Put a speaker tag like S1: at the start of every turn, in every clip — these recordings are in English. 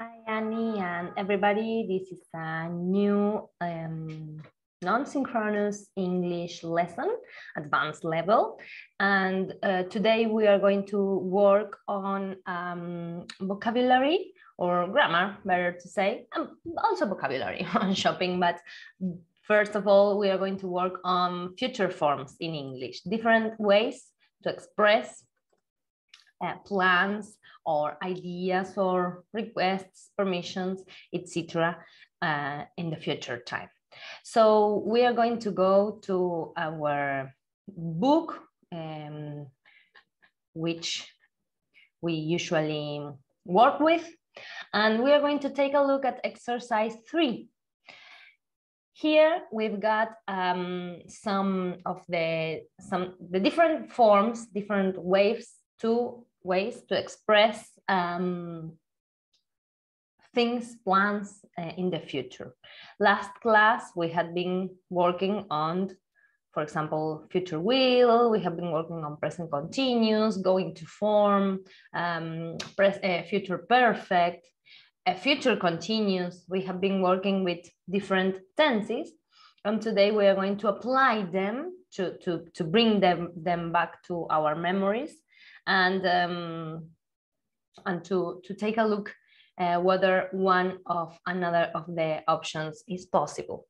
S1: Hi, Ani and everybody. This is a new um, non-synchronous English lesson, advanced level. And uh, today we are going to work on um, vocabulary or grammar, better to say, also vocabulary on shopping. But first of all, we are going to work on future forms in English, different ways to express uh, plans or ideas or requests, permissions, etc. Uh, in the future time. So we are going to go to our book, um, which we usually work with, and we are going to take a look at exercise three. Here we've got um, some of the some the different forms, different ways to ways to express um, things, plans uh, in the future. Last class, we had been working on, for example, future will, we have been working on present continuous, going to form, um, uh, future perfect, a future continuous. We have been working with different tenses. And today we are going to apply them to, to, to bring them, them back to our memories and um, and to to take a look uh, whether one of another of the options is possible.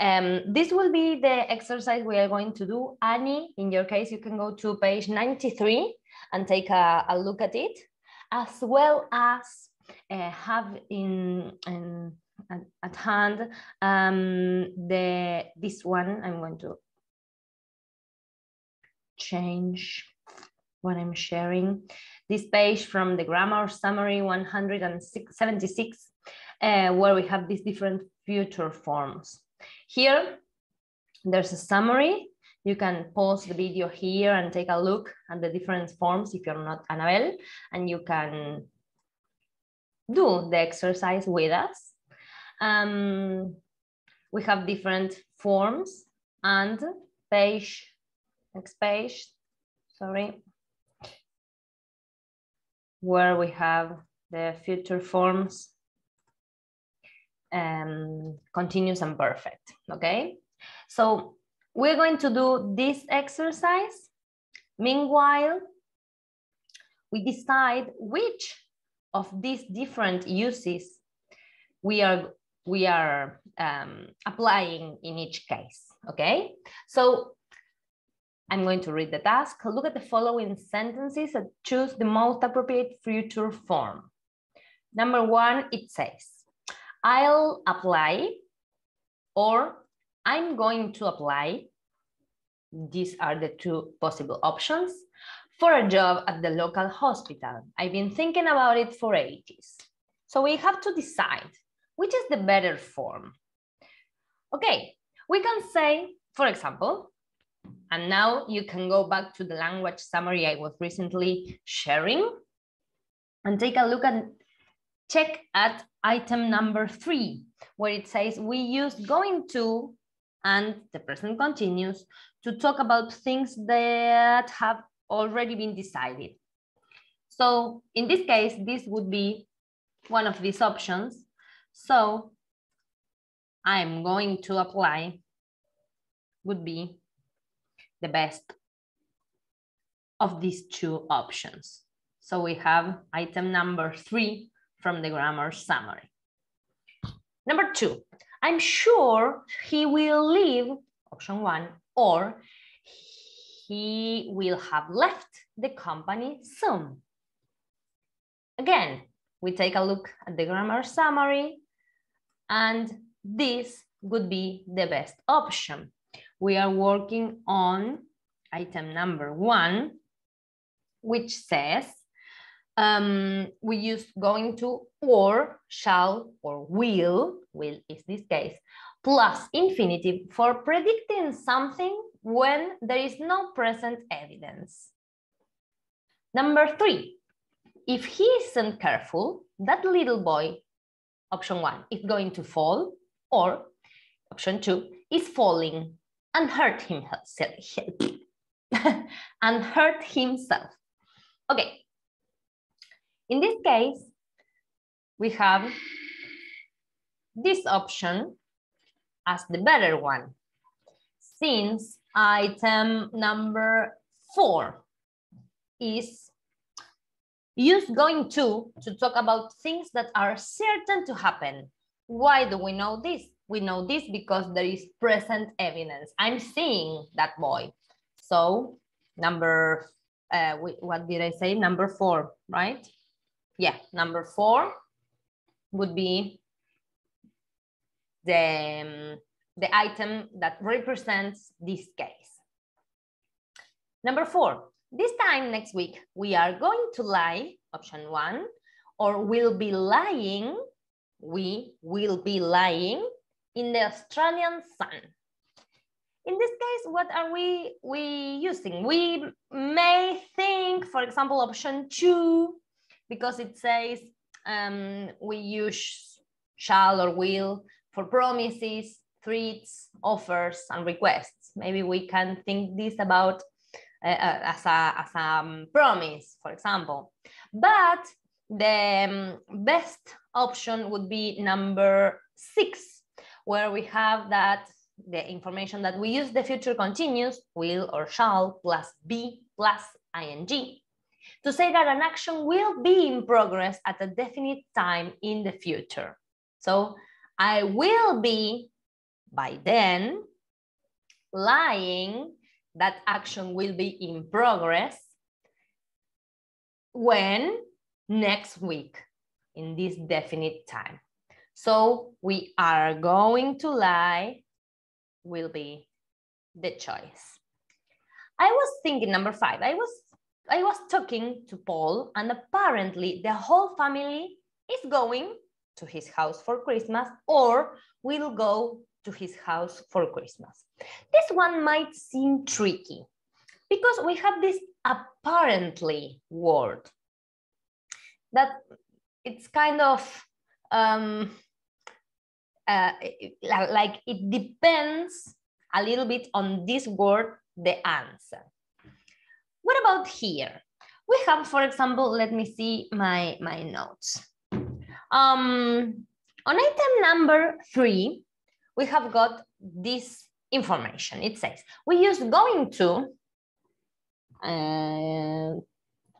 S1: Um, this will be the exercise we are going to do. Ani, in your case, you can go to page 93 and take a, a look at it, as well as uh, have in, in at, at hand um, the this one. I'm going to change what I'm sharing. This page from the grammar summary 176, uh, where we have these different future forms. Here, there's a summary. You can pause the video here and take a look at the different forms if you're not Annabelle, and you can do the exercise with us. Um, we have different forms and page, next page, sorry where we have the future forms um, continuous and perfect, okay? So we're going to do this exercise. Meanwhile, we decide which of these different uses we are we are um, applying in each case, okay? So I'm going to read the task. Look at the following sentences and choose the most appropriate future form. Number one, it says, I'll apply or I'm going to apply. These are the two possible options for a job at the local hospital. I've been thinking about it for ages. So we have to decide which is the better form. Okay, we can say, for example, and now you can go back to the language summary I was recently sharing and take a look and check at item number three, where it says we use going to and the present continuous to talk about things that have already been decided. So in this case, this would be one of these options. So I'm going to apply would be the best of these two options. So we have item number three from the grammar summary. Number two, I'm sure he will leave, option one, or he will have left the company soon. Again, we take a look at the grammar summary and this would be the best option we are working on item number one, which says um, we use going to or, shall, or will, will is this case, plus infinitive for predicting something when there is no present evidence. Number three, if he isn't careful, that little boy, option one, is going to fall, or option two, is falling and hurt himself. and hurt himself. Okay. In this case, we have this option as the better one. Since item number four is use going to to talk about things that are certain to happen. Why do we know this? We know this because there is present evidence. I'm seeing that boy. So number, uh, what did I say? Number four, right? Yeah, number four would be the, um, the item that represents this case. Number four, this time next week, we are going to lie, option one, or we'll be lying, we will be lying in the Australian sun. In this case, what are we, we using? We may think, for example, option two, because it says um, we use shall or will for promises, threats, offers, and requests. Maybe we can think this about uh, uh as a, as a um, promise, for example. But the um, best option would be number six, where we have that the information that we use the future continuous, will or shall, plus be plus ing, to say that an action will be in progress at a definite time in the future. So I will be, by then, lying that action will be in progress when next week in this definite time. So we are going to lie will be the choice. I was thinking number five, I was, I was talking to Paul and apparently the whole family is going to his house for Christmas or will go to his house for Christmas. This one might seem tricky because we have this apparently word that it's kind of um, uh, like it depends a little bit on this word, the answer. What about here? We have, for example, let me see my, my notes. Um, on item number three, we have got this information. It says, we use going to, uh,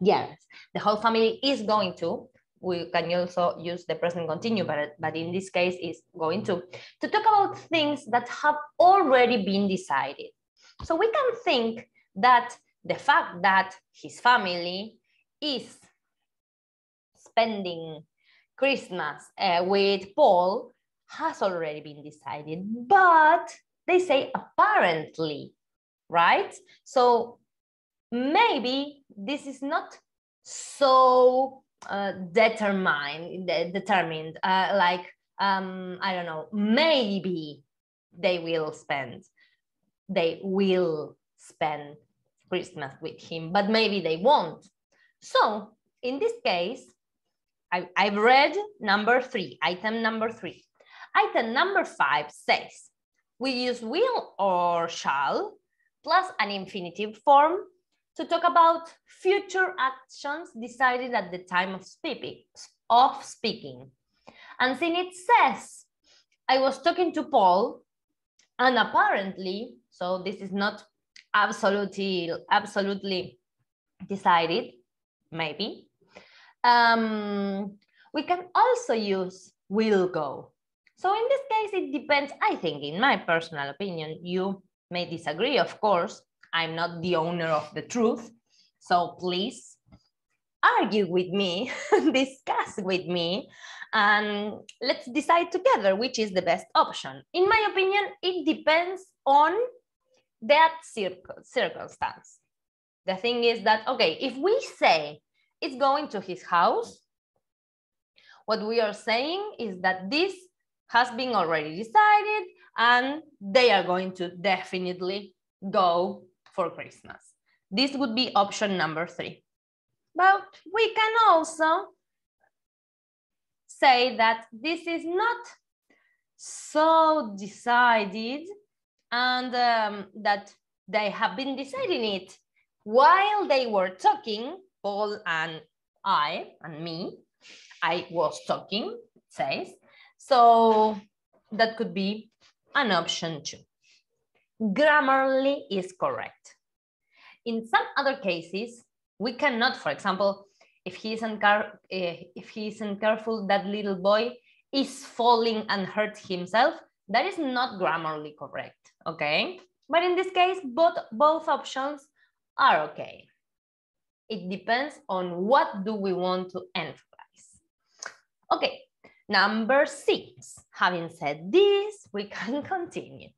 S1: yes, the whole family is going to, we can also use the present continuous, but, but in this case is going to, to talk about things that have already been decided. So we can think that the fact that his family is spending Christmas uh, with Paul has already been decided, but they say apparently, right? So maybe this is not so uh, determined, determined, uh, like, um, I don't know, maybe they will spend, they will spend Christmas with him, but maybe they won't. So in this case, I, I've read number three, item number three. Item number five says, we use will or shall plus an infinitive form to talk about future actions decided at the time of speaking. Of speaking. And then it says, I was talking to Paul, and apparently, so this is not absolutely, absolutely decided, maybe. Um, we can also use will go. So in this case, it depends, I think, in my personal opinion, you may disagree, of course, I'm not the owner of the truth. So please argue with me, discuss with me, and let's decide together which is the best option. In my opinion, it depends on that circumstance. The thing is that, okay, if we say it's going to his house, what we are saying is that this has been already decided and they are going to definitely go for Christmas. This would be option number three. But we can also say that this is not so decided and um, that they have been deciding it while they were talking, Paul and I and me, I was talking, says. So that could be an option too. Grammarly is correct. In some other cases, we cannot, for example, if he isn't, car eh, if he isn't careful, that little boy is falling and hurt himself. That is not grammarly correct, okay? But in this case, both, both options are okay. It depends on what do we want to emphasize. Okay, number six. Having said this, we can continue.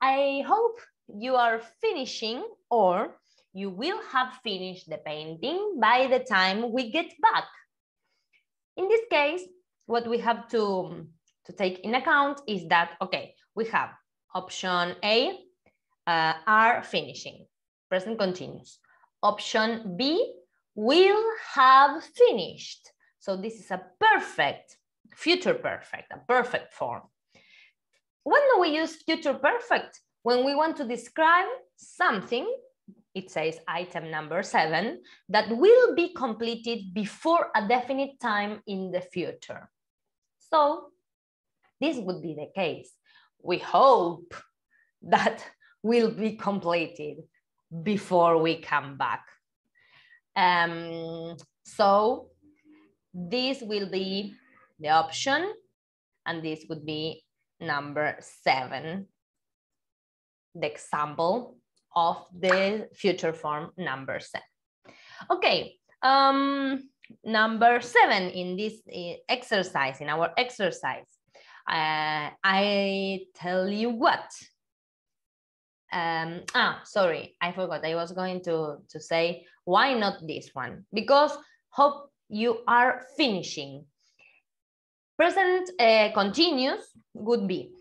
S1: I hope you are finishing or you will have finished the painting by the time we get back. In this case, what we have to, to take in account is that, okay, we have option A, uh, are finishing, present continuous. Option B, will have finished. So this is a perfect, future perfect, a perfect form. When do we use future perfect? When we want to describe something, it says item number seven, that will be completed before a definite time in the future. So this would be the case. We hope that will be completed before we come back. Um, so this will be the option and this would be number seven, the example of the future form number seven. Okay, um, number seven in this uh, exercise, in our exercise, uh, I tell you what. Um, ah, sorry, I forgot. I was going to, to say, why not this one? Because hope you are finishing. Present uh, continuous would be,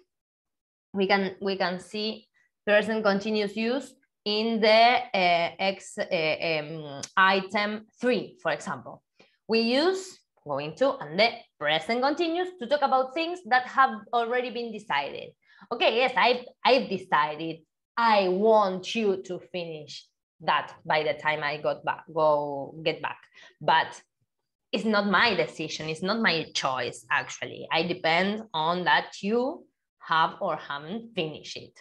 S1: we can, we can see present continuous use in the uh, X um, item three, for example we use going to and the present continuous to talk about things that have already been decided. Okay, yes, I've, I've decided I want you to finish that by the time I got back, go get back. But it's not my decision. It's not my choice, actually. I depend on that you have or haven't finished it.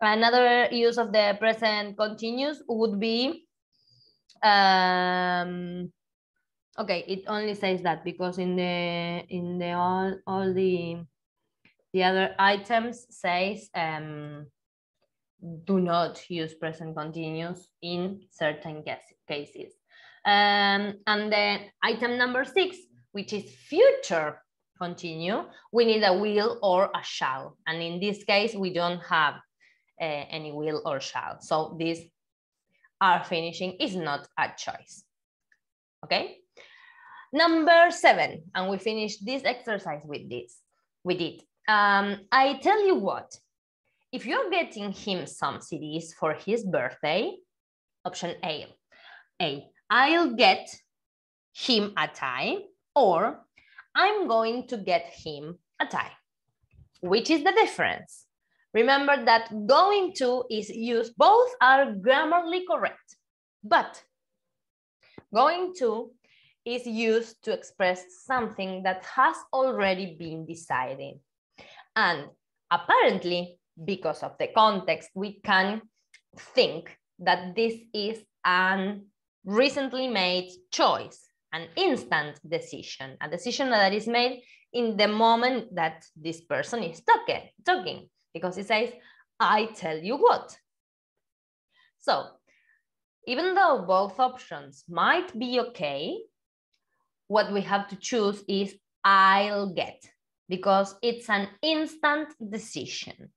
S1: Another use of the present continuous would be um, okay it only says that because in the in the all all the the other items says um do not use present continuous in certain cases um and then item number six which is future continue we need a will or a shall. And in this case we don't have uh, any will or shall. So this are finishing is not a choice. Okay? Number seven, and we finish this exercise with this, with it. Um, I tell you what, if you're getting him some CDs for his birthday, option A, A, I'll get him a tie, or I'm going to get him a tie. Which is the difference? Remember that going to is used, both are grammarly correct, but going to is used to express something that has already been decided. And apparently, because of the context, we can think that this is an recently made choice, an instant decision, a decision that is made in the moment that this person is talking, talking because it says, I tell you what. So even though both options might be okay, what we have to choose is I'll get because it's an instant decision.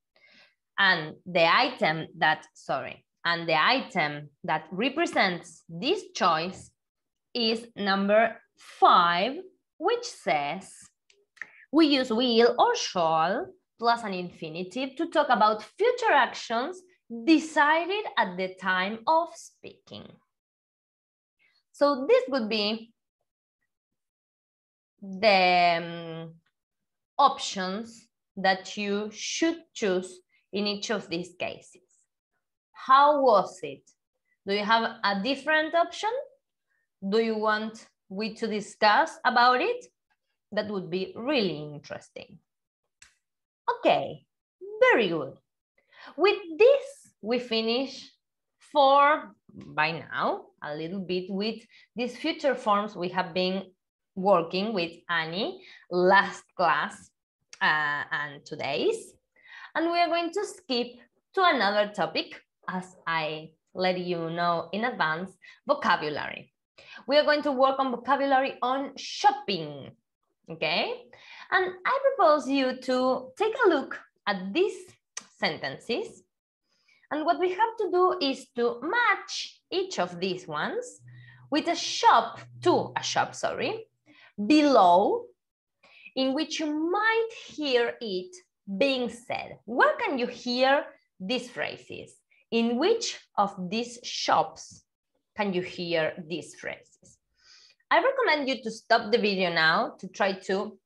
S1: And the item that, sorry, and the item that represents this choice is number five, which says, we use will or shall plus an infinitive to talk about future actions decided at the time of speaking. So this would be the um, options that you should choose in each of these cases. How was it? Do you have a different option? Do you want we to discuss about it, that would be really interesting. Okay, very good. With this, we finish for, by now, a little bit with these future forms we have been working with Ani last class uh, and today's. And we are going to skip to another topic, as I let you know in advance, vocabulary. We are going to work on vocabulary on shopping, okay? And I propose you to take a look at these sentences. And what we have to do is to match each of these ones with a shop, to a shop, sorry, below, in which you might hear it being said. Where can you hear these phrases? In which of these shops can you hear these phrases? I recommend you to stop the video now to try to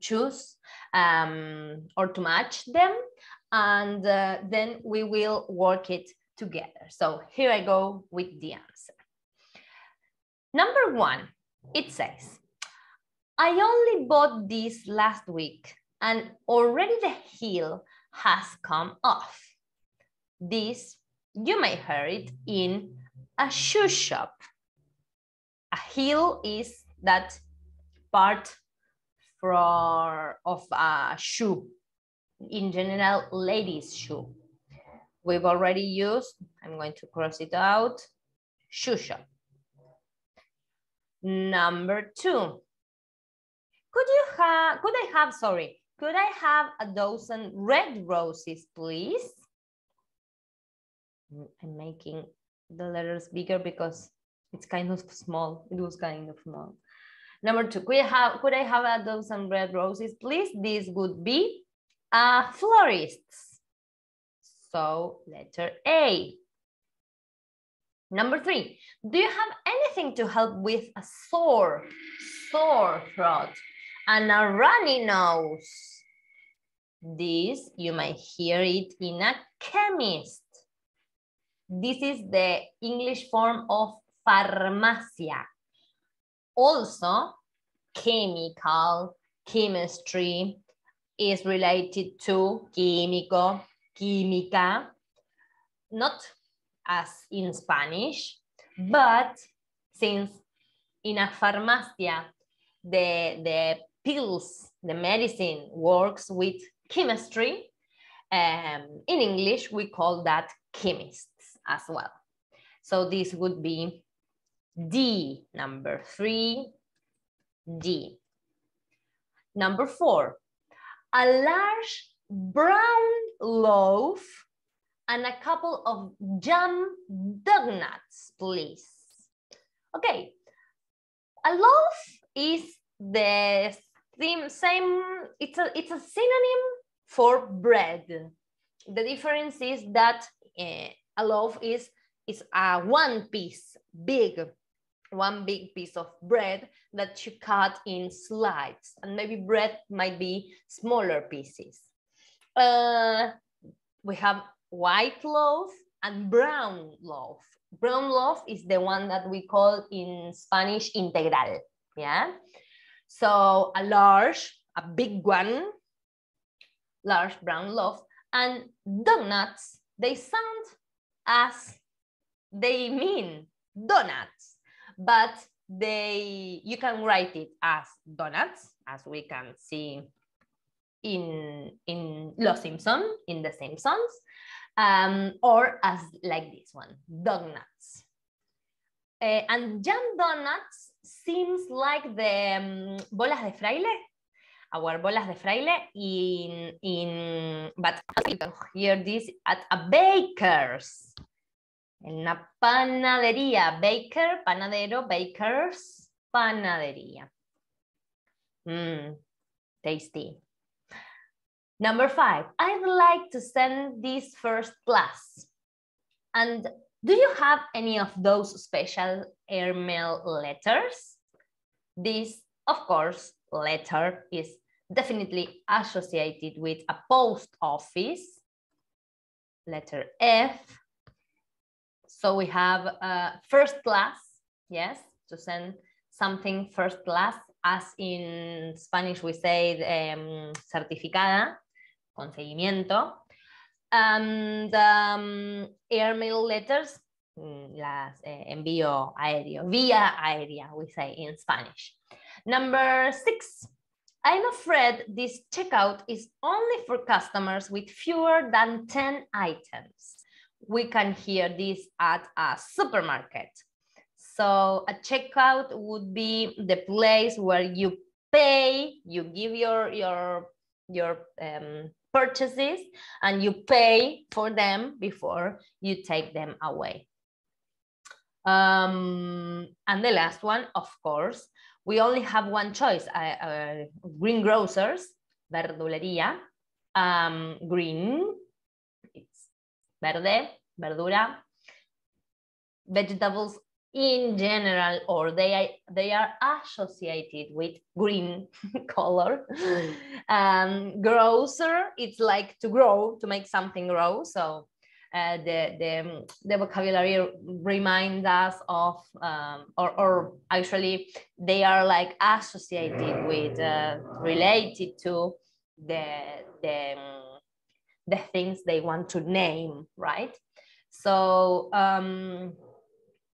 S1: choose um, or to match them and uh, then we will work it together. So here I go with the answer. Number one, it says, I only bought this last week and already the heel has come off. This, you may hear it in a shoe shop. A heel is that part for, of a shoe, in general, ladies' shoe. We've already used, I'm going to cross it out, shoe shop. Number two, could you have, could I have, sorry, could I have a dozen red roses, please? I'm making the letters bigger because it's kind of small. It was kind of small. Number two, could I have, could I have a dozen red roses, please? This would be uh, a florist. So letter A. Number three, do you have anything to help with a sore, sore throat and a runny nose? This, you might hear it in a chemist. This is the English form of farmacia. Also, chemical, chemistry is related to químico, química, not as in Spanish, but since in a farmacia, the, the pills, the medicine works with chemistry, um, in English, we call that chemists as well. So this would be D, number three, D. Number four, a large brown loaf and a couple of jam donuts, please. Okay, a loaf is the same, it's, a, it's a synonym for bread. The difference is that uh, a loaf is, is a one piece, big, one big piece of bread that you cut in slices and maybe bread might be smaller pieces. Uh, we have white loaf and brown loaf. Brown loaf is the one that we call in Spanish integral, yeah? So a large, a big one, large brown loaf, and donuts, they sound as they mean donuts, but they you can write it as donuts, as we can see in in Los Simpson, in The Simpsons, um, or as like this one, donuts. Uh, and jam donuts seems like the um, bolas de fraile, our bolas de fraile in, in, but you can hear this at a baker's. En una panadería, baker, panadero, bakers, panadería. Mmm, tasty. Number five, I'd like to send this first class. And do you have any of those special airmail letters? This, of course, letter is definitely associated with a post office. Letter F. So we have uh, first class, yes, to send something first class, as in Spanish we say um, certificada, con seguimiento. And um, airmail letters, mm, las eh, envío aéreo, vía aérea, we say in Spanish. Number six, I'm afraid this checkout is only for customers with fewer than 10 items. We can hear this at a supermarket. So a checkout would be the place where you pay, you give your, your, your um, purchases and you pay for them before you take them away. Um, and the last one, of course, we only have one choice, uh, uh, greengrocers, verdulería, um, green, it's verde, verdura, vegetables in general or they are, they are associated with green color. Um, grocer it's like to grow to make something grow so uh, the, the, the vocabulary reminds us of um, or, or actually they are like associated with uh, related to the, the, the things they want to name right? So um,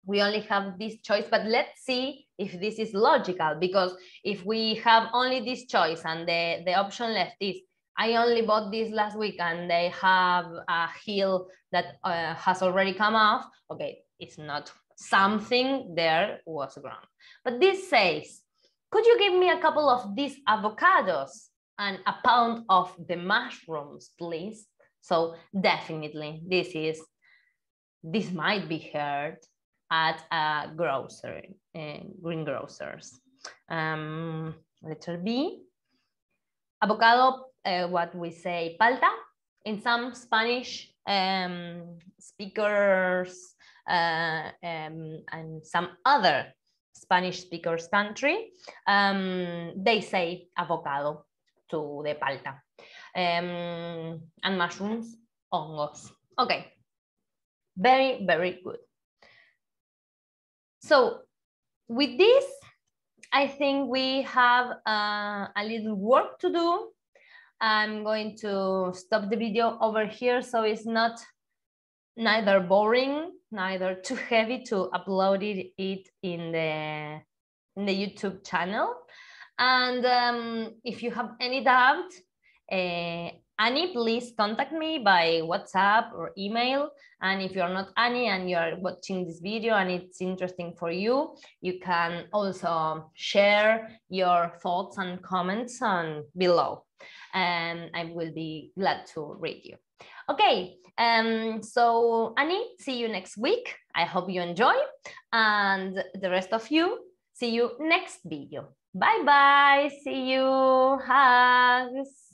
S1: we only have this choice, but let's see if this is logical, because if we have only this choice and the, the option left is, I only bought this last week and they have a heel that uh, has already come off, okay, it's not something there was wrong. But this says, could you give me a couple of these avocados and a pound of the mushrooms, please? So definitely this is, this might be heard at a grocery, uh, greengrocers. Um, letter B. Avocado, uh, what we say palta. In some Spanish um, speakers uh, um, and some other Spanish speakers country, um, they say avocado to the palta. Um, and mushrooms, hongos. Okay, very, very good. So with this, I think we have uh, a little work to do. I'm going to stop the video over here so it's not neither boring, neither too heavy to upload it, it in, the, in the YouTube channel. And um, if you have any doubt, uh, Ani, please contact me by WhatsApp or email. And if you're not Ani and you're watching this video and it's interesting for you, you can also share your thoughts and comments on below. And I will be glad to read you. Okay, um, so Ani, see you next week. I hope you enjoy. And the rest of you, see you next video. Bye-bye. See you. Hugs.